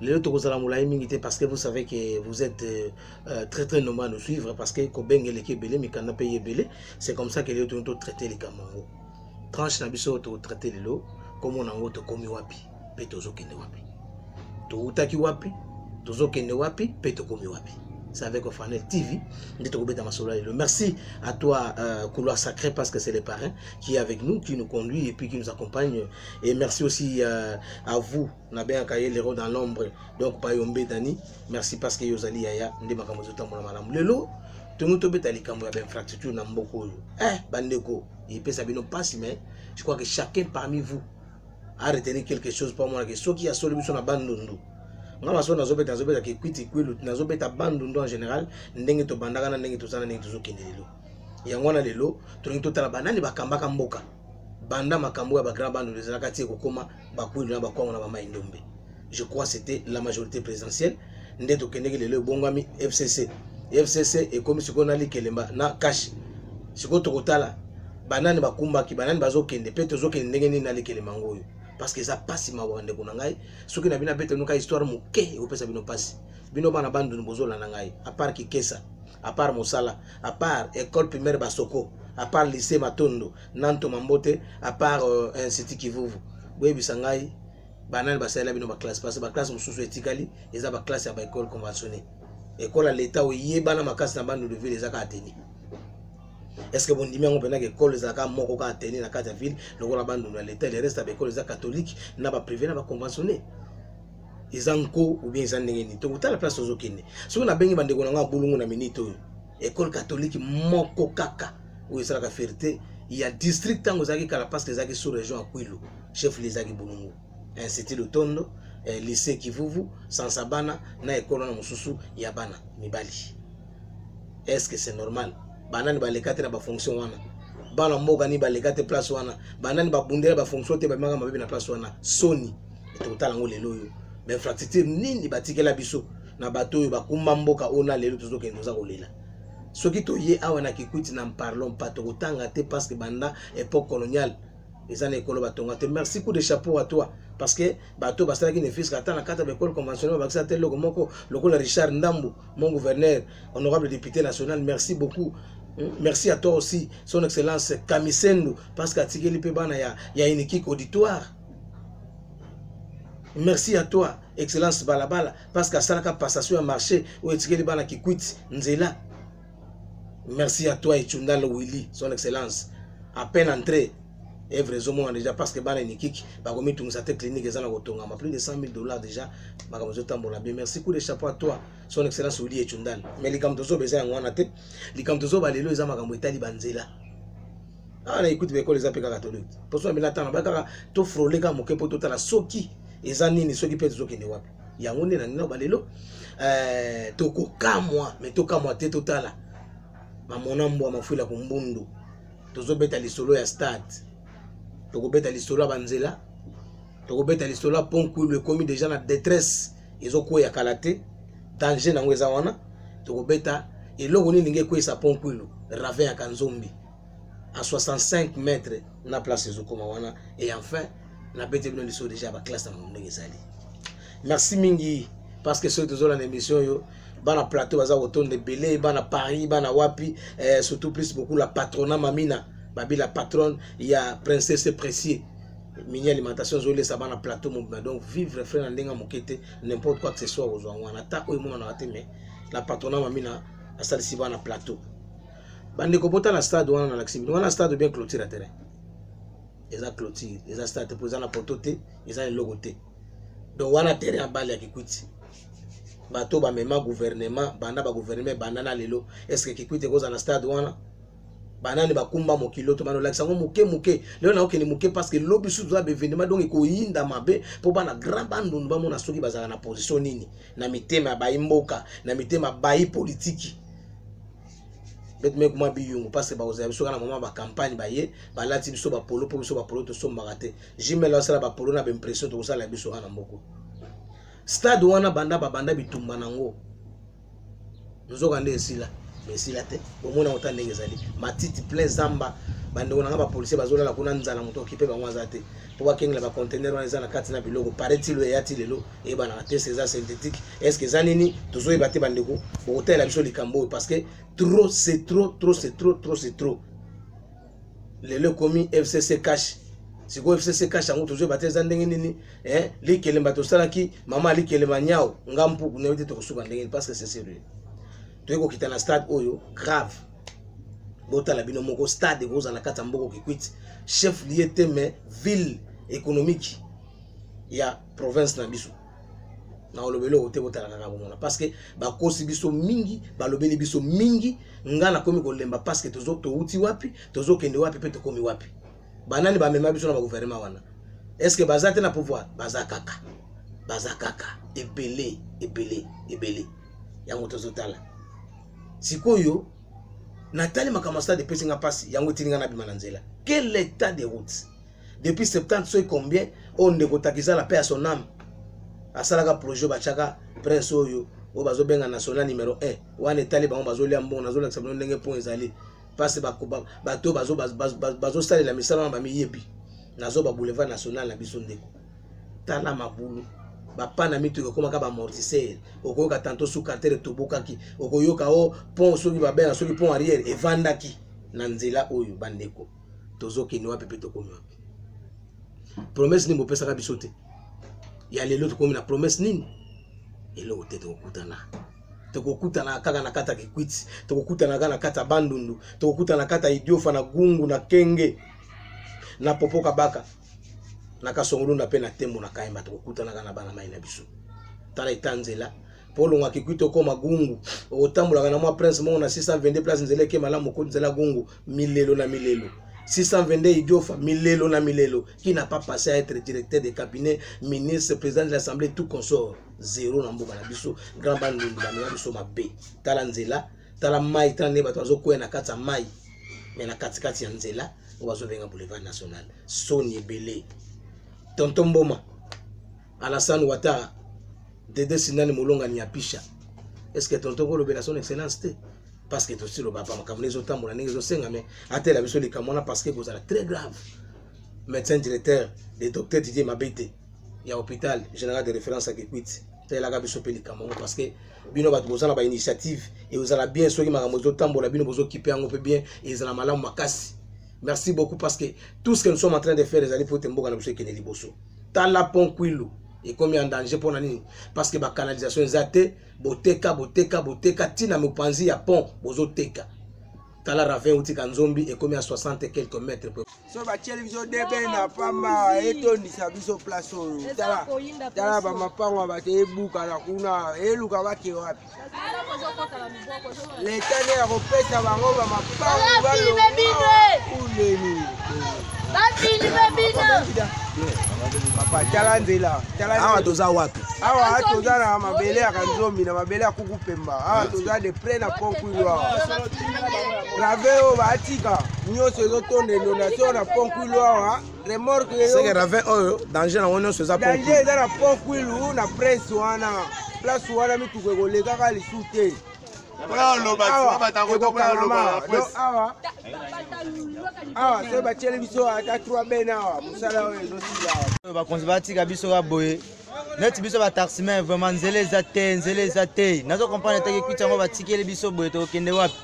lelo tokozala molai mingi te parce que vous savez que vous êtes euh, euh très très nombreux à nous suivre parce que kobenga eleki ebele mikanda mpe ye ebele c'est comme ça que lelo toni totraite likambo yango tranche na biso totraite lelo komona yango tokomi wapi mpe tozokende wapi towutaki wapi tozokende wapi mpe tokomi wapi c'est avec Ofanel TV nde tokobeta masolo lelo merci à toi euh, couloir sacré parce que c'est le parrain qui est avec nous qui nous conduit et puis qui nous accompagne et merci aussi euh, à vous nabengaka ye lero dans l'ombre donc payombe dani merci parce que yo ozali yaya nde makambo ezotambola malamu lelo tongi tobeta likambo ya bainfrastructure na mboka oyo eh bandeko epesa bino mpasi mais je crois que chacun parmi vous a retenir quelque chose mpo amonake soki asoli biso na bandundu nga maso nazobeta nazobeta kekwiti kwilu nazobeta bandundu en général ndenge tobandaka na ndenge tozana ndenge tozokende lelo yango wana lelo tolingi totala banani bakambaka mboka banda makambo ya ba grand bando ezalaka ti ekokoma bakwilu na bakwango na bamai ndombe je crois c'était la majorité présidentielle nde tokendeki lelo ebongwami fcc fcc ekomi sikoyo na likelemba na kashe sikoyo tokotala banani bakumbaki banani bazokende mpe tozokende ndenge nini na likelemba ngo oyo parce que eza mpasi mawa bandeko na ngai soki na bino abete noka histoire moke ekopesa bino mpasi bino bana banduni bozolanda ngai apart kikesa apart mosala à part école primaire basoko à part lycée matondo nanto mambote à part euh, institut kivuvu boyebisa ngai banani basalela bino baklasse parce baklasse mosusu etikali eza baklasse ya baekole conventionné ekole ya leta oyebana makasi na bandundu ville eza kaka teni est ce que bondimi yango mpenaka ekole ezalaka moko kaka teni na kati ya ville lokola bandundu ya leta le reste ya baekole eza catholique na baprivé na baconventionné eza nko ou bien eza ndenge nini tokotala place ozokende soki nabengi bandeko na ngai abulungu na minite oyo ekole katolike moko kaka oyo esalaka fierté ya district ntango ezalaki kala parce que ezalaki sous région ya kwilu chef li ezalaki bulungu institut lotondo eh, lycée kivuvu sansa bana na ekolo wana mosusu ya bana mibali est ce que c'est normal banani baleka te na bafonction wana bana mboka nini baleka te place wana banani babundela bafonction te bamaka mabebi na place wana soni tokotala yango lelo oyo bainfrastructure nini batikela biso na bato oyo bakumba mboka oyo na lelo tozokende toza kolela soki toye awa na kikwiti na mparlon mpa tokotanga te parce que banda époque coloniale eza na ekolo batonga te merci coup de chapeau à toi parce que bato basalaki ne fiske ata na kati ya baekole conventionnel bakisa te eloko moko lokola richard ndambu mon gouverneur honorable député national merci beaucoup hmm, merci à toi aussi son excellence kamisendo parce que atikeli mpe bana ya, ya unikique auditoire merci à toi excellence balabala parce que asalaka passation ya marché oyo etikeli bana kikwiti nzela merci à toi echundal willy son excellence à peine entré evre ezomona déjà parce que bana enikiki bakomitungisa te clinique eza na kotongama plus de 100 000 dollars déjà makambo ezotambola bien merci coup de chapeau à toi son excellence willy echundal mais likambo tozoba eza yango wana te likambo tozoba lelo eza makambo etali banzela awa na ekuti baekole eza mpe kaka toleki mposo amela ntanga ba kaka tofrole kaka moke mpo totala soki eza nini soki mpe tozokende wapi yango nde nangi nao balelo eh, tokokamwa me tokamwa te totala mamona mbwa mafuila kombundu tozobeta lisolo ya stade tokobeta lisolo ya banzela tokobeta lisolo ya pont kuilu ekomi deja na detresse ezokweya kala te danger nango eza wana tokobeta eloko nini lingi ekweyisa pont kuilu ravin ya kanzombi en 65 mètres na place ezokoma wana et enfin nabete bino liso déjà baklasse na mondenge ezali merci mingi parce que soki tozolanda émission oyo bana plateau baza kotonda ebele bana paris bana wapi eh, surtout plus beaucoup la patrona mamina babi la patronne ya princesse précieux mini alimentation ezolesa bana plateau mobima donc vivre frais na ndenge ya moke te n'importe quoi que ce soit kozwa yango wana ata oyo emonanaka te mais la patrona mamina asalisi bana plateau bandeko botala stade wana nalakisi bino wana stade bien clôture ya terrain eza clôture eza stade mpo eza na poto te eza eloko te donc wana terrain ya bale ya kikwiti bato bamema gouvernement banda bagouvernement ebanda na lelo estce kikwiti ekozala na stade wana banani bakumba mokili oto banolakisa yango moke moke lelo nakokende moke parce que lobi susu toza baevenema donc ekoyinda mabe mpo bana grand bandundu bamona soki bazalaka na position nini na mitema ya bayi mboka na mitema bayi politiki bete meko mwa biyungu parce que bakozala biso kaka na mama bacampagne baye balati biso bapolo mpo biso bapolo tosombaka te jimel asala bapolo na baimpression tokosala biso wana moko stade wana banda babanda bitumba nango nzoka nde esila me esila te bomona yango ta ndenge ezali matiti plein zamba bandeko na nga bapolisier bazolala kuna nzala moto okipe bango aza te mpo bakengela bacontener wana eza na kati na biloko paretil oyo eyati lelo eyebanaka te se eza synthétique est ce que eza nini tozoyeba te bandeko bokotalela biso likambo oyo parce que trop c'est trop trop c'est trop trop c'est trop lelo ekomi fcc cash sikoyo fcc cash yango tozoyeba te eza ndenge nini eh, likelemba tosalaki mama alikelemba nyao nga mpuku nayebi te tokosuka ndenge nini parce que c'est sérieux toyei kokita na stade oyo grave botala bino moko stade ekozala na kati ya mboko kikwiti chef lieu te mais ville économique ya province na biso nakoloba eloko te botala kaka bomona parce que bakosi biso mingi balobeli biso mingi ngai nakomi kolemba parce que towuti wapi tozokende wapi mpe tokomi wapi banani bamema biso na baguvernema wana est ce que baza te na pouvoir baza kaka baza kaka ebele ebele ebele yango tozotala sikoyo natali makambo ya stade epesi nga mpasi yango etindi nga nabima na nzela quel état de route depuis 70 soki combien oyo ndeko takizala mpe ya son ame asalaka projet batyaka prince oyo oyo bazobenga national numero 1 wana etali bango bazolia mbongo nazolakisa bino ndenge mpo ezali mpasi bato bazosalela misala wana bamiyebi nazoba boulevard national na biso ndeko tala mabulu bapana mituka ekomaka baamortisseur okoyoka tanto su cartere tobokaki okoyoka o oh, pont soki babenga soki pont arrière evandaki na nzela oyo bandeko tozokende wapi mpe tokomi wapi promese nini bopesaka biso te ya lelo tokomi na promese nini eloko te tokokutana tokokutana kaka na kati ya kikwiti tokokutana kaka na kati ya bandundu tokokutana kati ya idiofa na gungu na kenge na popo kabaka na kasongolunda mpe na tembo na kaima tokokutanaka na bana mai na biso tala eta nzela mpo olongaki kuita okoma gungu okotambolaka na mwa prince moko na 622 place nzela eke malamu ko nzela gungu milelo na milelo 622 idiofa milelo na milelo qui n'a pas passé à être directeur de cabinet ministre président de l'assemblée tout consort zero na mboka na biso grand bandundu bamela biso mabe tala nzela tala mai tala nde bato bazokwea na kati ya mai me na katikati ya nzela oyo bazobenga boulevard national soni ebele tonton mboma alassane watara dede sinani molongani ya pisha est ce que tonton kolobela son excellence te parce que tosi loba pa makambo ezotambola ndenge ezosenga me atela biso likambo wana parce que ekozala très grave médecin directeur de docteur didier mabete ya hôpital général de référence ya kikwiti telaka biso mpe likambo yango parce que bino bato boza na bainitiative ezala bien soki makambo ezotambola bino bozokipe yango mpe bien ezala malamu makasi merci beaucoup parce que tout ce que nous sommes en train de faire ezali mpo ete mboka na biso ekende liboso tala pont kwilu ekomi en danger mpo na nini parce que bacanalisation eza te boteka boteka boteka ntina mopanzi ya pont bozoteka tala ravin utika nzombi ekomi ya 60 quelque mètre so batyeli biso debe na pamba etondisa biso place oyo tala tala bamapango ya bato ebukana kuna eluka bake wapi leta nde ya kopesa bango bamapango balongauleni papa tala nzela awa toza wapi awa toza na mabele ya kanzombi na mabele ya kuku pema ah toza de près na pont kwilu awa rave oyo baatika nyonso ezotonda inondation na pont kwilu awa remorque rave oyo danger nango nyonso eza danger eza na pont kwilu na presse wana place wana mituka ekolekaka lisu te awa soki batieli biso ata 3 ben awa mosala oyo ezosila bakonzi batika biso ka boye neti biso bataximen vraiment nzela eza te nzela eza te nazo comprendre te kikwiti yango batikeli biso boye tokokende wapi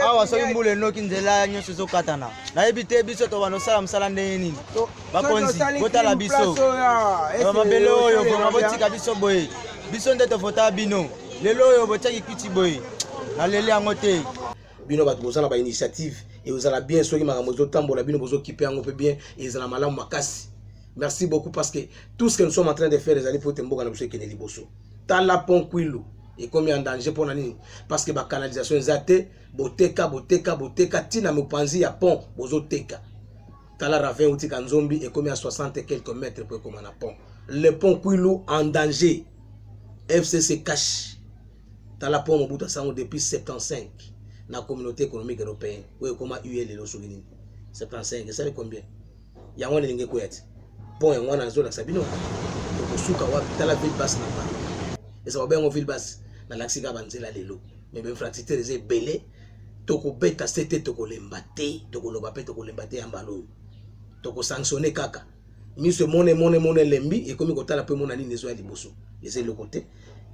awa soki mbula enoki nzela nyonso ezokatana nayebi te biso tobanda osala mosala ndenge nini bakonzi botala biso mabele oyo vraimen botika biso boye biso nde tofota bino lelo oyo botiaki kwiti boye naleli yango te bino bato boza na bainitiative ekozala bien soki makambo ezotambola bino bozokipe yango mpe bien ezala malamu makasi merci beaucoup parce que tout ce que nous sommes en train de faire ezali mpo ete mboka na biso ekende liboso tala pont kwilu ekomi en danger mpo na nini parce que bacanalisation eza te boteka boteka boteka ntina mopanzi ya pont bozoteka tala ravin utika nzombi ekomi ya 60 quelques mètres mpo ekoma na pont le pont kwilu en danger fcc cache tala pont mobutu asango depuis 75 na communauté économique européenne oyo ekoma ue lelo soki nini 75 esali combien yango wana elingi ekoya te pont yango wana nazolakisa bino okosuka wapi tala ville basse na bango eza babe yango ville basse nalakisi kaka banzela lelo me bainfrastructure eza ebele tokobeta se te tokolemba te tokoloba mpe tokolemba te ya mbala oyo tokosanctionne kaka miso emona emona emona elembi ekomi kotala mpo emona nini ezo ya liboso eza eloko te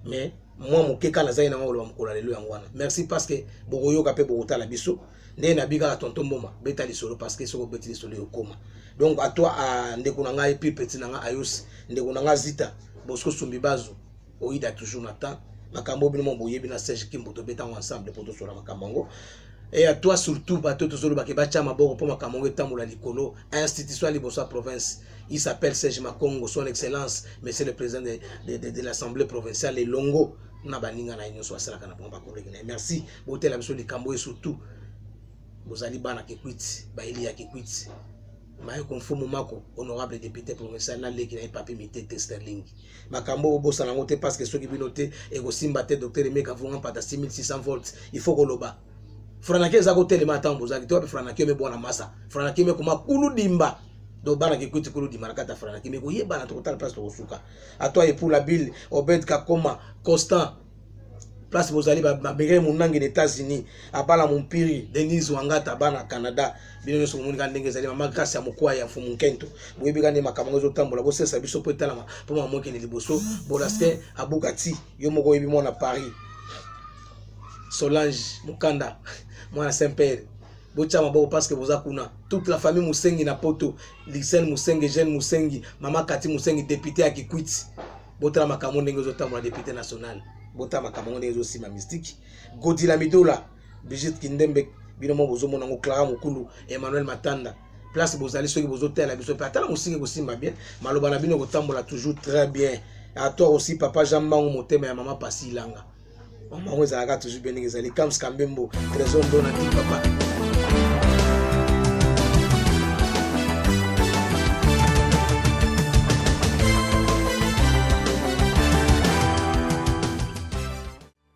mais mwa moke kala azali nango koloba mokolo ya lelo yango wana merci parce que bokoyoka mpe bokotala biso ndenge nabi kaka tonto mboma beta lisolo parce que soki obeti lisolo ekokoma donc a toi a ndeko na ngai pire petit na ngai ayos ndeko na ngai zita bosco sumbi bazo oyida toujours na temps makambo bino mo boyebi na serge kimbo tobeta yango ensemble mpo tosola makambo yango e a toi surtout bato tozolobake batya maboko mpo makambo yango etambola likolo institution ya liboso ya province il s'appelle serge makongo son excellence monsieur le président de, de, de, de l'assemblée provinciale elongo na baninga na ye nyonso basalaka na bango bakoleki na ye merci botela biso likambo oyo surtout bozali bana kikwiti bayeli ya kikwiti maye konfumu mako honorable député provincial na leki na ye papi mitete sterling makambo obosana yango te parce que soki bino te ekosimba te docteur emeka vunga mpata 6600 volts il faut koloba franaki eza kotelema ntango bozalaki te wapi franaki ome bwana masa franaki ome koma kulu dimba do bana kikwiti kulu dimba na kati ya franaki me koyebana tokotala place tokosuka atwa epula bill obed kakoma constant place bozali babekele monange na états-unis abala mompiri denise wangata abana canada bino nyonso bomonika ndenge ezali mama grâce ya mokwa ya mfumu nkento boyebi kani makambo yango ezotambola bosesa biso mpo etalama mpo mama mokende liboso bolastin abuka ti yo moko oyebi mwana paris solange mokanda mwana saint père botya maboko parce que boza kuna toute la famille mosengi na poto lisene mosengi jeune mosengi mama kati mosengi depute ya kikwiti botala makambo ndenge ezotambola depute national botala makambo yango ndenge ezosima mystique godila midola brigite kindembe bino moko bozomona yango clara mokulu emmanuel matanda place bozali soki bozotela biso mpe ata na mosinga ekosimba bien maloba na bino ekotambola toujours très bien à toi aussi papa jean mbangu motema ya mama pasi ilanga mama yango ezalaka toujours bien ndenge ezali kams kambembo trésor ndona ti papa